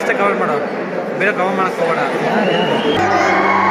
ಅಷ್ಟೇ ಕವರ್ ಮಾಡೋ ಬೇರೆ ಕವರ್ ಮಾಡಕ್ಕೆ ಹೋಗೋಣ